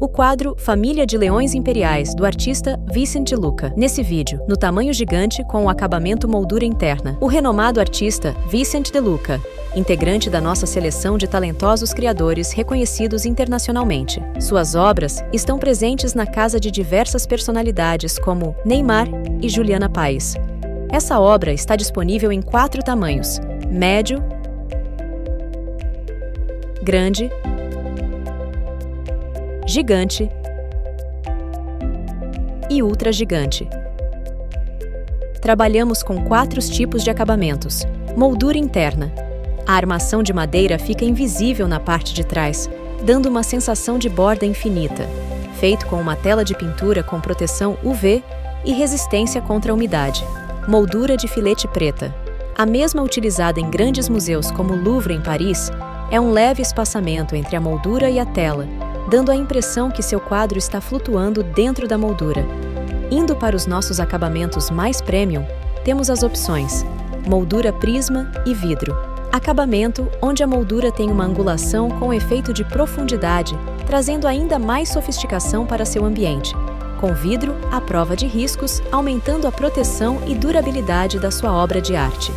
o quadro Família de Leões Imperiais, do artista Vicente Luca. Nesse vídeo, no tamanho gigante com o acabamento moldura interna, o renomado artista Vicente de Luca, integrante da nossa seleção de talentosos criadores reconhecidos internacionalmente. Suas obras estão presentes na casa de diversas personalidades como Neymar e Juliana Paes. Essa obra está disponível em quatro tamanhos: médio, grande, gigante e ultra gigante. Trabalhamos com quatro tipos de acabamentos. Moldura interna. A armação de madeira fica invisível na parte de trás, dando uma sensação de borda infinita. Feito com uma tela de pintura com proteção UV e resistência contra a umidade. Moldura de filete preta. A mesma utilizada em grandes museus como o Louvre em Paris, é um leve espaçamento entre a moldura e a tela, dando a impressão que seu quadro está flutuando dentro da moldura. Indo para os nossos acabamentos mais premium, temos as opções: moldura prisma e vidro. Acabamento onde a moldura tem uma angulação com efeito de profundidade, trazendo ainda mais sofisticação para seu ambiente. Com vidro à prova de riscos, aumentando a proteção e durabilidade da sua obra de arte.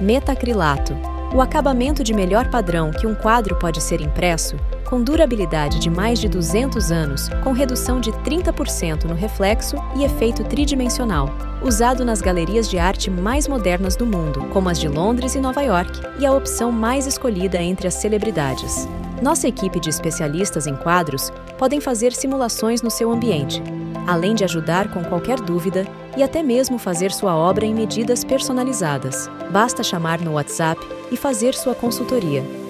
Metacrilato o acabamento de melhor padrão que um quadro pode ser impresso, com durabilidade de mais de 200 anos, com redução de 30% no reflexo e efeito tridimensional, usado nas galerias de arte mais modernas do mundo, como as de Londres e Nova York, e a opção mais escolhida entre as celebridades. Nossa equipe de especialistas em quadros podem fazer simulações no seu ambiente, além de ajudar com qualquer dúvida e até mesmo fazer sua obra em medidas personalizadas. Basta chamar no WhatsApp e fazer sua consultoria.